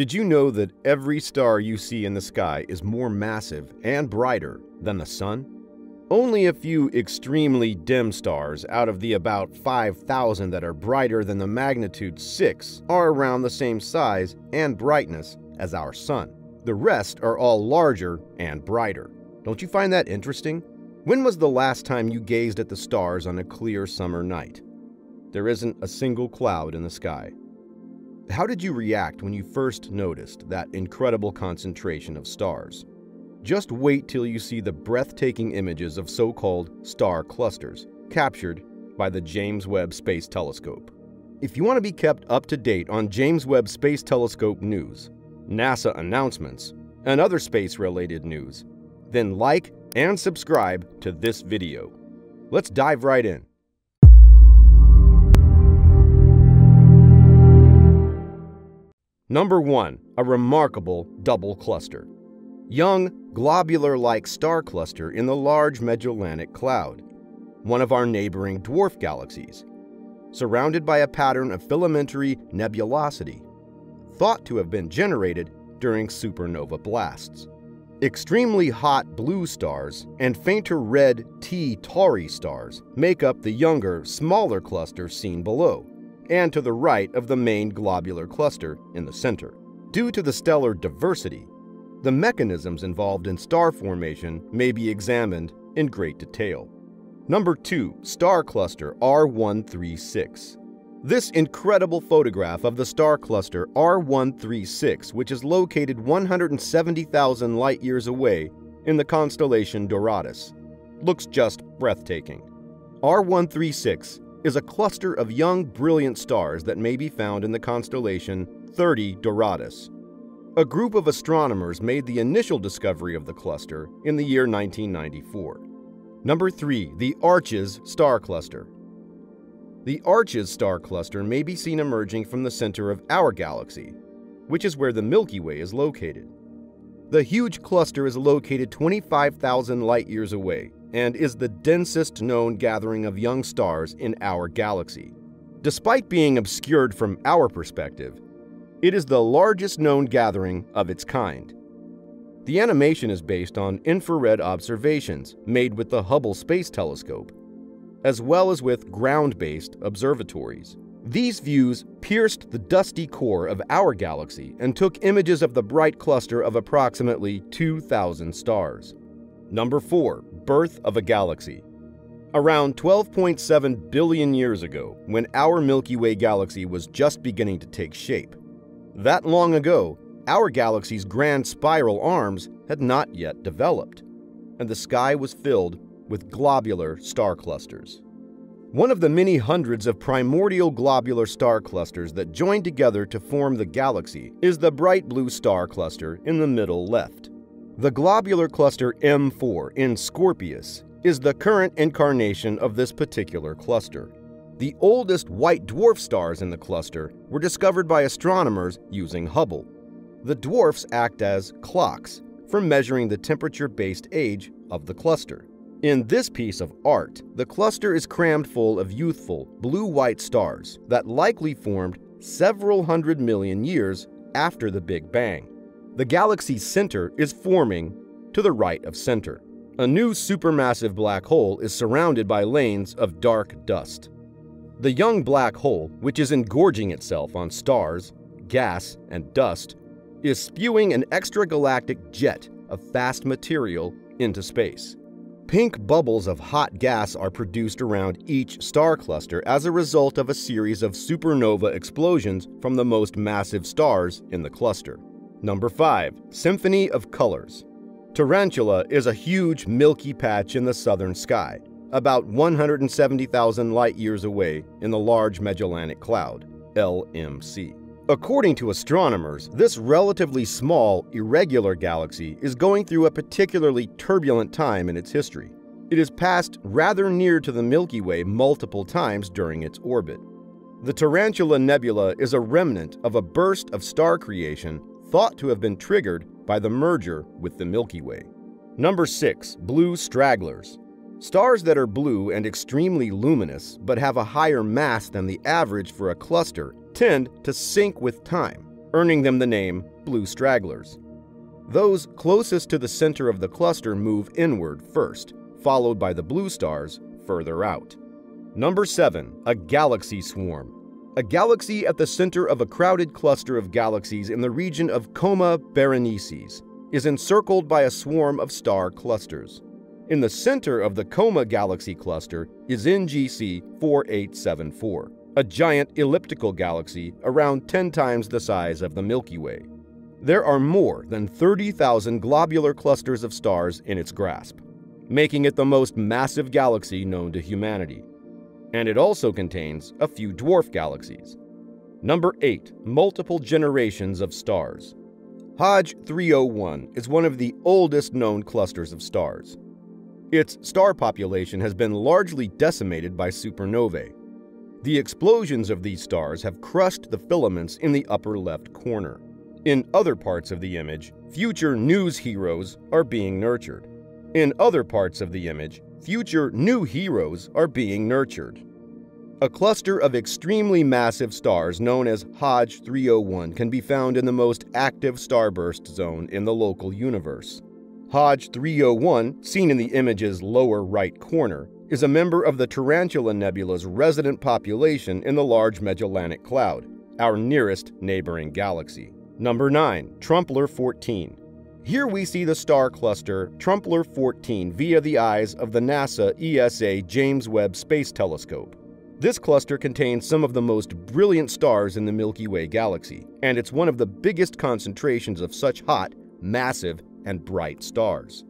Did you know that every star you see in the sky is more massive and brighter than the Sun? Only a few extremely dim stars out of the about 5,000 that are brighter than the magnitude 6 are around the same size and brightness as our Sun. The rest are all larger and brighter. Don't you find that interesting? When was the last time you gazed at the stars on a clear summer night? There isn't a single cloud in the sky. How did you react when you first noticed that incredible concentration of stars? Just wait till you see the breathtaking images of so called star clusters captured by the James Webb Space Telescope. If you want to be kept up to date on James Webb Space Telescope news, NASA announcements, and other space related news, then like and subscribe to this video. Let's dive right in. Number 1. A remarkable double cluster. Young, globular like star cluster in the Large Magellanic Cloud, one of our neighboring dwarf galaxies, surrounded by a pattern of filamentary nebulosity, thought to have been generated during supernova blasts. Extremely hot blue stars and fainter red T Tauri stars make up the younger, smaller cluster seen below and to the right of the main globular cluster in the center. Due to the stellar diversity, the mechanisms involved in star formation may be examined in great detail. Number 2. Star Cluster R136 This incredible photograph of the star cluster R136, which is located 170,000 light years away in the constellation Doradus, looks just breathtaking. R136 is a cluster of young, brilliant stars that may be found in the constellation 30 Doradus. A group of astronomers made the initial discovery of the cluster in the year 1994. Number 3. The Arches Star Cluster. The Arches star cluster may be seen emerging from the center of our galaxy, which is where the Milky Way is located. The huge cluster is located 25,000 light years away and is the densest known gathering of young stars in our galaxy. Despite being obscured from our perspective, it is the largest known gathering of its kind. The animation is based on infrared observations made with the Hubble Space Telescope, as well as with ground based observatories. These views pierced the dusty core of our galaxy and took images of the bright cluster of approximately 2,000 stars. Number 4 birth of a galaxy. Around 12.7 billion years ago, when our Milky Way galaxy was just beginning to take shape. That long ago, our galaxy's grand spiral arms had not yet developed, and the sky was filled with globular star clusters. One of the many hundreds of primordial globular star clusters that joined together to form the galaxy is the bright blue star cluster in the middle left. The globular cluster M4 in Scorpius is the current incarnation of this particular cluster. The oldest white dwarf stars in the cluster were discovered by astronomers using Hubble. The dwarfs act as clocks for measuring the temperature based age of the cluster. In this piece of art, the cluster is crammed full of youthful blue white stars that likely formed several hundred million years after the Big Bang. The galaxy's center is forming to the right of center. A new supermassive black hole is surrounded by lanes of dark dust. The young black hole, which is engorging itself on stars, gas, and dust, is spewing an extragalactic jet of fast material into space. Pink bubbles of hot gas are produced around each star cluster as a result of a series of supernova explosions from the most massive stars in the cluster. Number 5. Symphony of Colors. Tarantula is a huge milky patch in the southern sky, about 170,000 light years away in the Large Magellanic Cloud, LMC. According to astronomers, this relatively small, irregular galaxy is going through a particularly turbulent time in its history. It has passed rather near to the Milky Way multiple times during its orbit. The Tarantula Nebula is a remnant of a burst of star creation thought to have been triggered by the merger with the Milky Way. Number 6. Blue Stragglers. Stars that are blue and extremely luminous but have a higher mass than the average for a cluster tend to sink with time. earning them the name blue stragglers. Those closest to the center of the cluster move inward first, followed by the blue stars further out. Number 7. A galaxy swarm. A galaxy at the center of a crowded cluster of galaxies in the region of Coma Berenices is encircled by a swarm of star clusters. In the center of the Coma galaxy cluster is NGC 4874, a giant elliptical galaxy around 10 times the size of the Milky Way. There are more than 30,000 globular clusters of stars in its grasp, making it the most massive galaxy known to humanity. And it also contains a few dwarf galaxies. Number 8. Multiple generations of stars. Hodge 301 is one of the oldest known clusters of stars. Its star population has been largely decimated by supernovae. The explosions of these stars have crushed the filaments in the upper left corner. In other parts of the image, future news heroes are being nurtured. In other parts of the image, future new heroes are being nurtured. A cluster of extremely massive stars known as Hodge 301 can be found in the most active starburst zone in the local universe. Hodge 301, seen in the image's lower right corner, is a member of the Tarantula Nebula's resident population in the Large Magellanic Cloud, our nearest neighboring galaxy. Number 9. Trumpler 14. Here we see the star cluster Trumpler 14 via the eyes of the NASA ESA James Webb Space Telescope. This cluster contains some of the most brilliant stars in the Milky Way galaxy, and it's one of the biggest concentrations of such hot, massive, and bright stars.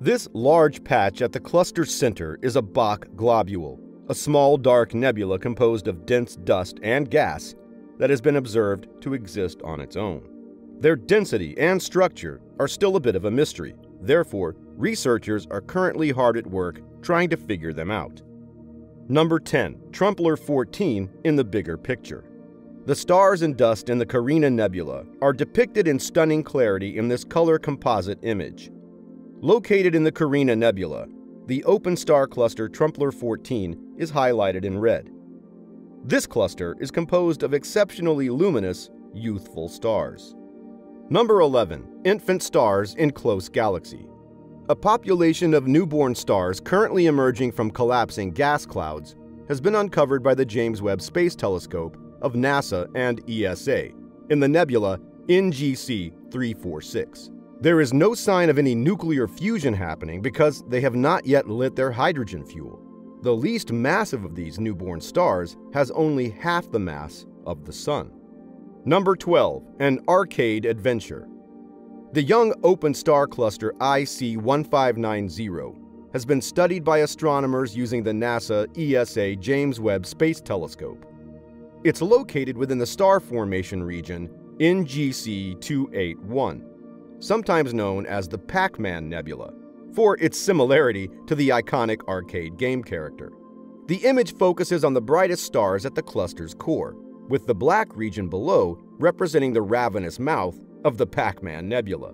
This large patch at the cluster's center is a Bok globule, a small dark nebula composed of dense dust and gas that has been observed to exist on its own. Their density and structure are still a bit of a mystery, therefore, researchers are currently hard at work trying to figure them out. Number 10, Trumpler 14 in the bigger picture. The stars and dust in the Carina Nebula are depicted in stunning clarity in this color composite image. Located in the Carina Nebula, the open star cluster Trumpler 14 is highlighted in red. This cluster is composed of exceptionally luminous, youthful stars. Number 11. Infant stars in close galaxy. A population of newborn stars currently emerging from collapsing gas clouds has been uncovered by the James Webb Space Telescope of NASA and ESA in the nebula NGC 346. There is no sign of any nuclear fusion happening because they have not yet lit their hydrogen fuel. The least massive of these newborn stars has only half the mass of the Sun. Number 12. An Arcade Adventure. The young open star cluster IC 1590 has been studied by astronomers using the NASA ESA James Webb Space Telescope. It's located within the star formation region NGC 281, sometimes known as the Pac Man Nebula, for its similarity to the iconic arcade game character. The image focuses on the brightest stars at the cluster's core, with the black region below representing the ravenous mouth of the Pac Man Nebula.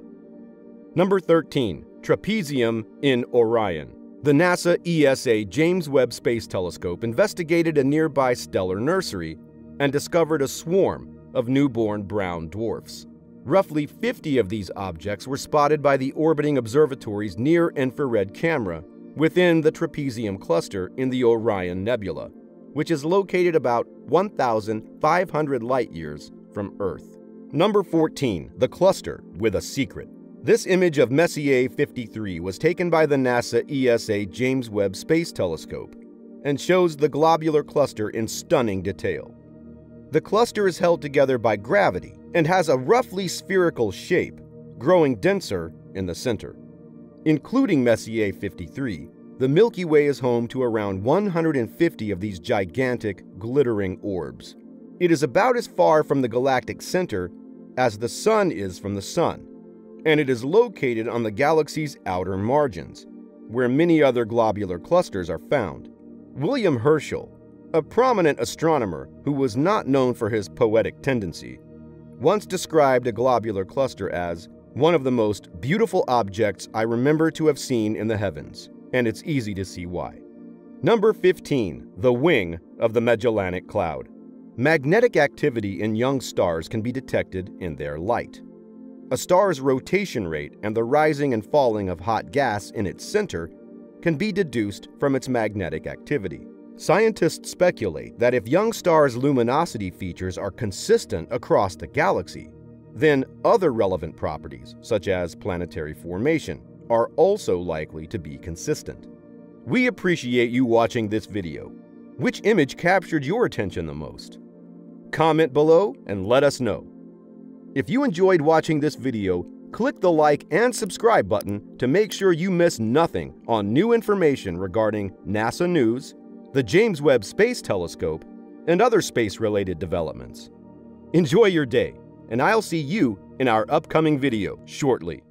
Number 13. Trapezium in Orion. The NASA ESA James Webb Space Telescope investigated a nearby stellar nursery and discovered a swarm of newborn brown dwarfs. Roughly 50 of these objects were spotted by the orbiting observatory's near infrared camera within the trapezium cluster in the Orion Nebula, which is located about 1,500 light years from Earth. Number 14, the cluster with a secret. This image of Messier 53 was taken by the NASA ESA James Webb Space Telescope and shows the globular cluster in stunning detail. The cluster is held together by gravity and has a roughly spherical shape, growing denser in the center. Including Messier 53, the Milky Way is home to around 150 of these gigantic, glittering orbs. It is about as far from the galactic center as the Sun is from the Sun, and it is located on the galaxy's outer margins, where many other globular clusters are found. William Herschel, a prominent astronomer who was not known for his poetic tendency, once described a globular cluster as one of the most beautiful objects I remember to have seen in the heavens, and it's easy to see why. Number 15. The Wing of the Magellanic Cloud. Magnetic activity in young stars can be detected in their light. A star's rotation rate and the rising and falling of hot gas in its center can be deduced from its magnetic activity. Scientists speculate that if young stars' luminosity features are consistent across the galaxy, then other relevant properties, such as planetary formation, are also likely to be consistent. We appreciate you watching this video. Which image captured your attention the most? Comment below and let us know. If you enjoyed watching this video, click the like and subscribe button to make sure you miss nothing on new information regarding NASA news, the James Webb Space Telescope, and other space-related developments. Enjoy your day, and I'll see you in our upcoming video shortly.